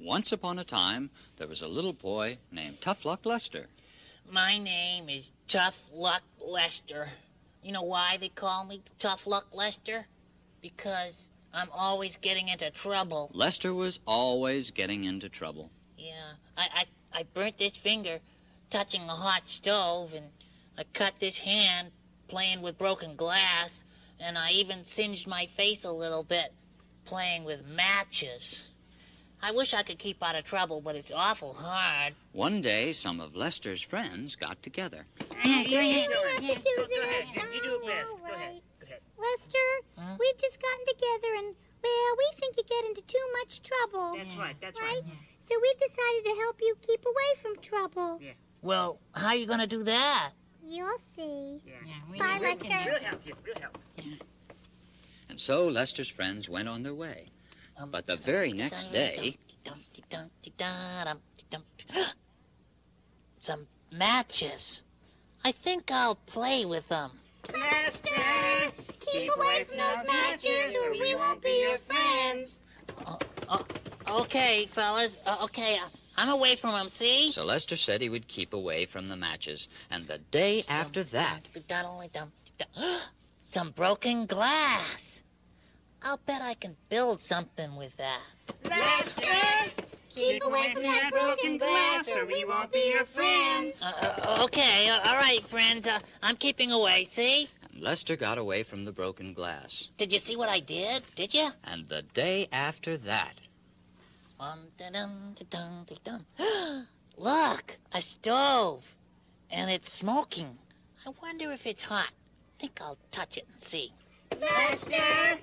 Once upon a time, there was a little boy named Tough Luck Lester. My name is Tough Luck Lester. You know why they call me Tough Luck Lester? Because I'm always getting into trouble. Lester was always getting into trouble. Yeah, I, I, I burnt this finger touching a hot stove, and I cut this hand playing with broken glass, and I even singed my face a little bit playing with matches. I wish I could keep out of trouble, but it's awful hard. One day, some of Lester's friends got together. Hey, you you have to do Go, go this. You do it best. Go ahead. Go ahead. Lester, Huh? we've just gotten together and, well, we think you get into too much trouble. That's right. That's right? right. So we've decided to help you keep away from trouble. Yeah. Well, how are you gonna do that? You'll see. Yeah, we Bye, we can Lester. do help you. We'll help. And so Lester's friends went on their way. But the very next day, Some matches. I think I'll play with them. Lester, keep away from those matches or we won't be your friends. Okay, fellas. Uh, okay, uh, I'm away from them, see? so Lester said he would keep away from the matches. And the day after that, Some broken glass. I'll bet I can build something with that. Lester, keep away from that broken glass or we won't be your friends. Uh, uh, okay, uh, all right, friends. Uh, I'm keeping away, see? Lester got away from the broken glass. Did you see what I did? Did you? And the day after that, Um, da-dum, da-dum, da-dum. Look, a stove. And it's smoking. I wonder if it's hot. I think I'll touch it and see. Lester,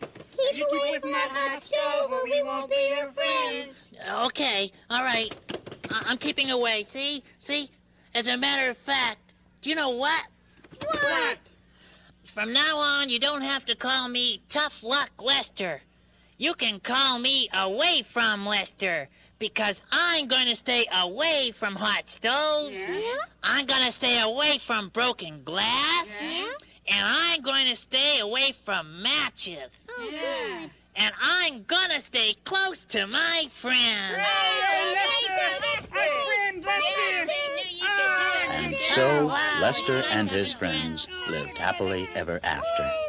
from that hot stove or we won't be your friends. Okay, all right. I- I'm keeping away, see? See? As a matter of fact, do you know what? What? From now on, you don't have to call me Tough Luck Lester. You can call me Away from Lester because I'm going to stay away from hot stoves. Yeah? I'm going to stay away from broken glass. Yeah? And I'm going to stay away from matches. Oh, good. And I'm to stay close to my friends. and so Lester and his friends lived happily ever after.